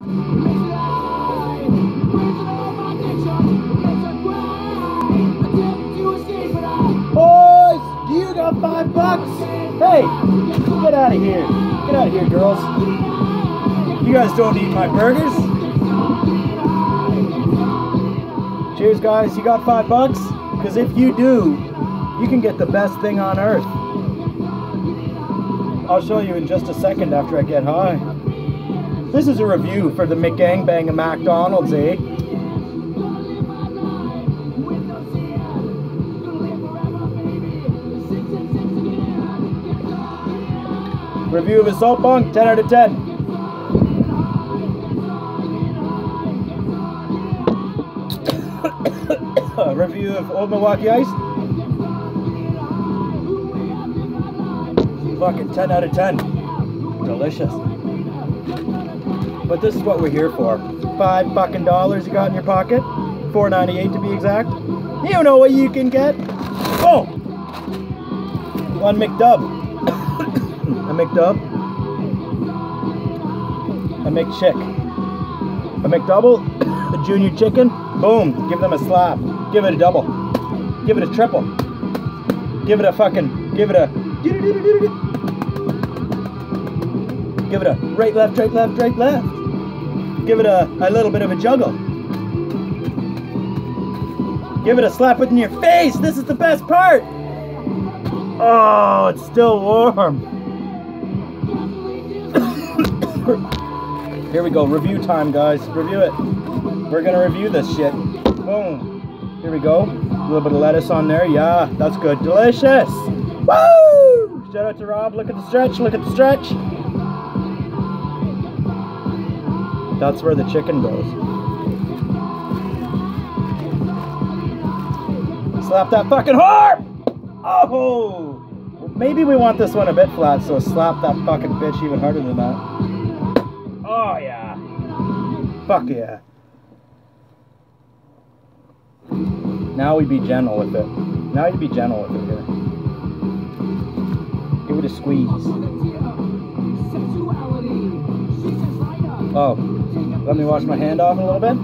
Boys, you got five bucks? Hey, get out of here. Get out of here, girls. You guys don't eat my burgers. Cheers, guys. You got five bucks? Because if you do, you can get the best thing on earth. I'll show you in just a second after I get high. This is a review for the McGangbang of McDonald's, eh? Review of a salt bong, 10 out of 10. Review of Old Milwaukee Ice. Fucking 10 out of 10. Delicious. But this is what we're here for. Five fucking dollars you got in your pocket. 4.98 to be exact. You know what you can get. Oh! One McDub. a McDub. A McChick. A McDouble. A junior chicken. Boom. Give them a slap. Give it a double. Give it a triple. Give it a fucking. Give it a. Give it a right, left, right, left, right, left. Give it a, a little bit of a juggle. Give it a slap within your face. This is the best part. Oh, it's still warm. Here we go. Review time, guys. Review it. We're going to review this shit. Boom. Here we go. A little bit of lettuce on there. Yeah, that's good. Delicious. Woo! Shout out to Rob. Look at the stretch. Look at the stretch. That's where the chicken goes. Slap that fucking harp! Oh! Maybe we want this one a bit flat, so slap that fucking bitch even harder than that. Oh yeah. Fuck yeah. Now we'd be gentle with it. Now you be gentle with it here. Give it a squeeze. Oh, let me wash my hand off a little bit.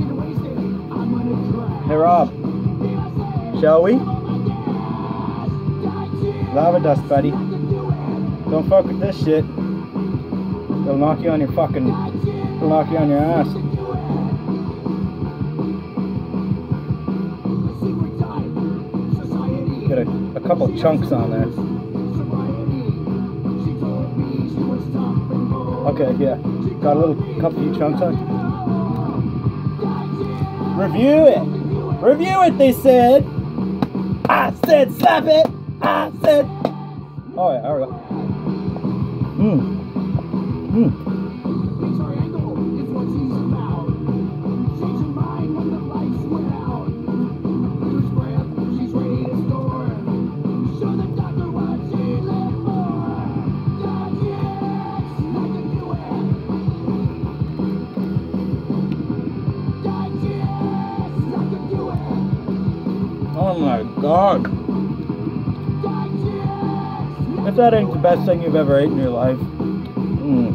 Hey Rob, shall we? Lava dust, buddy. Don't fuck with this shit. It'll knock you on your fucking, it'll knock you on your ass. Get a, a couple chunks on there. Okay, yeah. Got a little couple chunks on. Review it. Review it, they said. I said slap it. I said. Oh yeah, there we go. Mmm. Mmm. God. If that ain't the best thing you've ever ate in your life. Mm.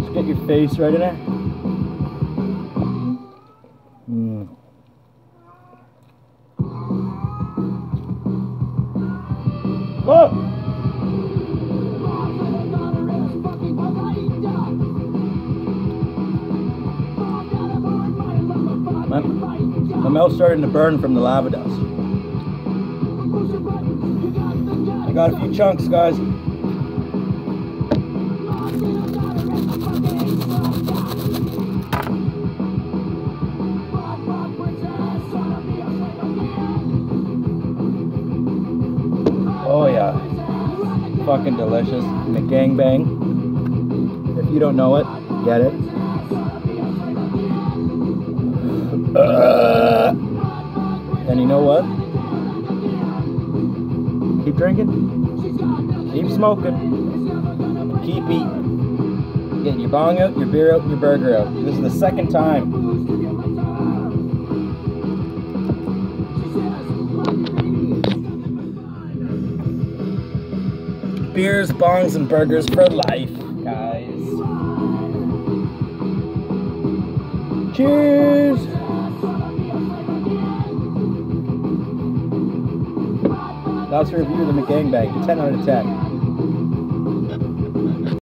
Just get your face right in there. Mm. Oh! My, mouth's starting to burn from the lava dust. I got a few chunks, guys. Oh yeah. Fucking delicious. McGangbang. If you don't know it, get it. Uh, and you know what? Keep drinking. Keep smoking. Keep eating. Getting your bong out, your beer out, your burger out. This is the second time. Beers, bongs, and burgers for life. guys. Cheers! A review of the McGangbang. 10 out of 10.